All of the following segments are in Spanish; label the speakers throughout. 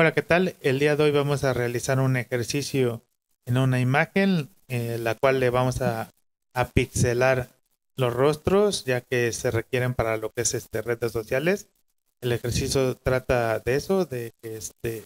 Speaker 1: Hola, ¿qué tal? El día de hoy vamos a realizar un ejercicio en una imagen, eh, la cual le vamos a, a, pixelar los rostros, ya que se requieren para lo que es este redes sociales. El ejercicio trata de eso, de que este,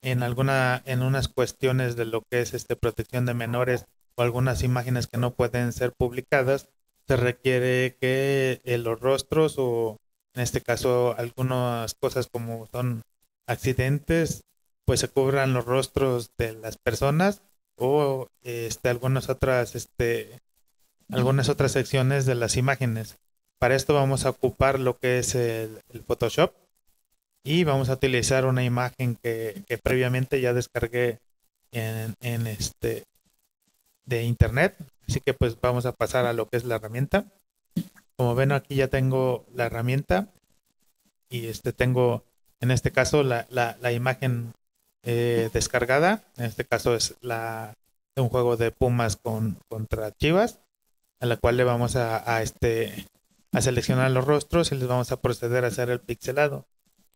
Speaker 1: en alguna, en unas cuestiones de lo que es este protección de menores o algunas imágenes que no pueden ser publicadas, se requiere que eh, los rostros o en este caso algunas cosas como son accidentes, pues se cubran los rostros de las personas o este, algunas otras este, algunas otras secciones de las imágenes. Para esto vamos a ocupar lo que es el, Photoshop y vamos a utilizar una imagen que, que previamente ya descargué en, en, este de internet. Así que pues vamos a pasar a lo que es la herramienta. Como ven aquí ya tengo la herramienta y este tengo en este caso la, imagen eh, descargada. En este caso es la un juego de Pumas con, contra Chivas, a la cual le vamos a, este a seleccionar los rostros y les vamos a proceder a hacer el pixelado.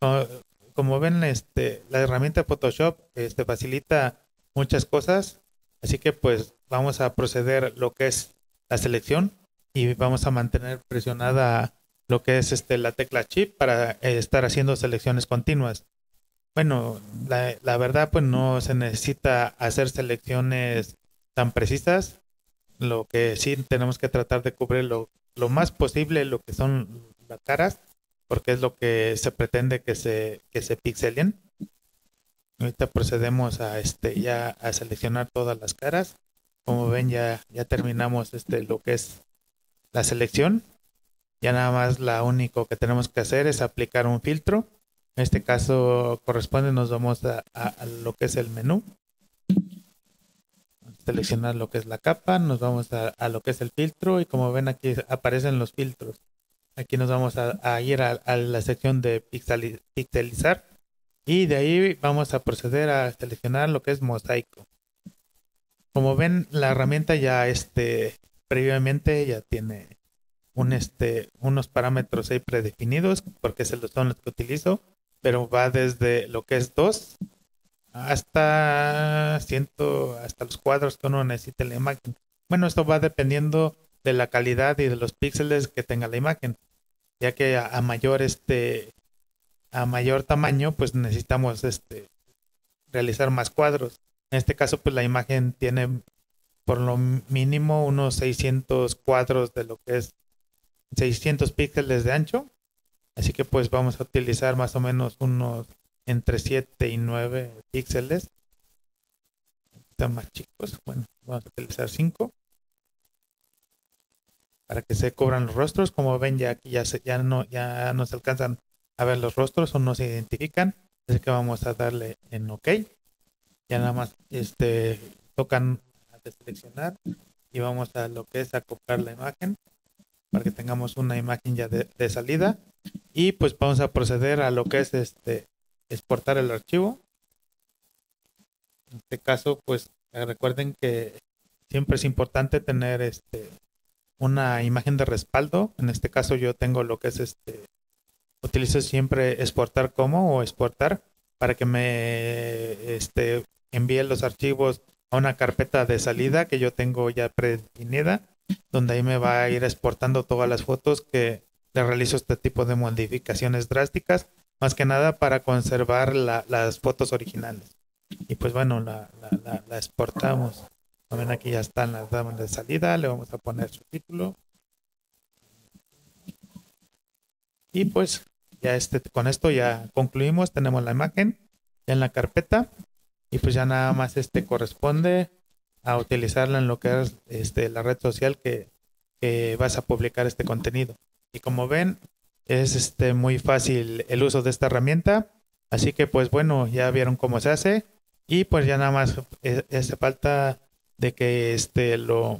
Speaker 1: Como, como ven, este, la herramienta Photoshop este, facilita muchas cosas, así que pues vamos a proceder lo que es la selección y vamos a mantener presionada lo que es este la tecla chip para eh, estar haciendo selecciones continuas. Bueno, la, la, verdad pues no se necesita hacer selecciones tan precisas. Lo que sí tenemos que tratar de cubrir lo, lo más posible lo que son las caras, porque es lo que se pretende que se, que se pixelen. Ahorita procedemos a este ya a seleccionar todas las caras como ven ya, ya terminamos este, lo que es la selección. Ya nada más la único que tenemos que hacer es aplicar un filtro. En este caso corresponde, nos vamos a, lo que es el menú. Seleccionar lo que es la capa, nos vamos a, lo que es el filtro y como ven aquí aparecen los filtros. Aquí nos vamos a, ir a, la sección de pixelizar y de ahí vamos a proceder a seleccionar lo que es mosaico. Como ven, la herramienta ya este previamente ya tiene este unos parámetros ahí predefinidos porque se los son los que utilizo, pero va desde lo que es 2 hasta ciento hasta los cuadros que uno necesite en la imagen. Bueno, esto va dependiendo de la calidad y de los píxeles que tenga la imagen, ya que a, a mayor este a mayor tamaño, pues necesitamos este realizar más cuadros. En este caso, pues la imagen tiene por lo mínimo unos 600 cuadros de lo que es 600 píxeles de ancho. Así que pues vamos a utilizar más o menos unos entre 7 y 9 píxeles. Están más chicos. Bueno, vamos a utilizar 5 para que se cubran los rostros. Como ven, ya aquí ya, se, ya, no, ya no se alcanzan a ver los rostros o no se identifican. Así que vamos a darle en OK ya nada más este tocan de seleccionar y vamos a lo que es acoplar la imagen para que tengamos una imagen ya de, salida. Y pues vamos a proceder a lo que es este exportar el archivo. En este caso pues recuerden que siempre es importante tener este una imagen de respaldo. En este caso yo tengo lo que es este utilizo siempre exportar como o exportar para que me este envíe los archivos a una carpeta de salida que yo tengo ya predefinida, donde ahí me va a ir exportando todas las fotos que le realizo este tipo de modificaciones drásticas, más que nada para conservar las fotos originales. Y pues bueno, la, la, exportamos. Ven aquí ya están las damas de salida, le vamos a poner su título. Y pues ya este, con esto ya concluimos, tenemos la imagen en la carpeta y pues ya nada más este corresponde a utilizarla en lo que es este, la red social que, vas a publicar este contenido. Y como ven, es este, muy fácil el uso de esta herramienta. Así que pues bueno, ya vieron cómo se hace. Y pues ya nada más eh, hace falta de que este lo,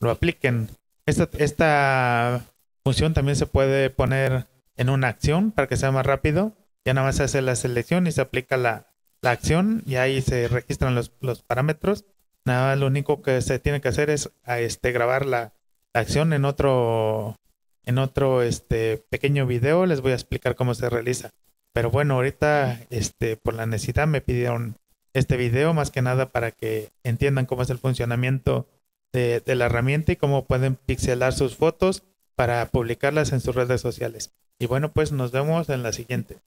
Speaker 1: lo apliquen. Esta, esta función también se puede poner en una acción para que sea más rápido. Ya nada más se hace la selección y se aplica la, la acción y ahí se registran los, los parámetros. Nada, lo único que se tiene que hacer es a este, grabar la, acción en otro, en otro este, pequeño video. Les voy a explicar cómo se realiza. Pero bueno, ahorita este, por la necesidad me pidieron este video más que nada para que entiendan cómo es el funcionamiento de, de la herramienta y cómo pueden pixelar sus fotos para publicarlas en sus redes sociales. Y bueno, pues nos vemos en la siguiente.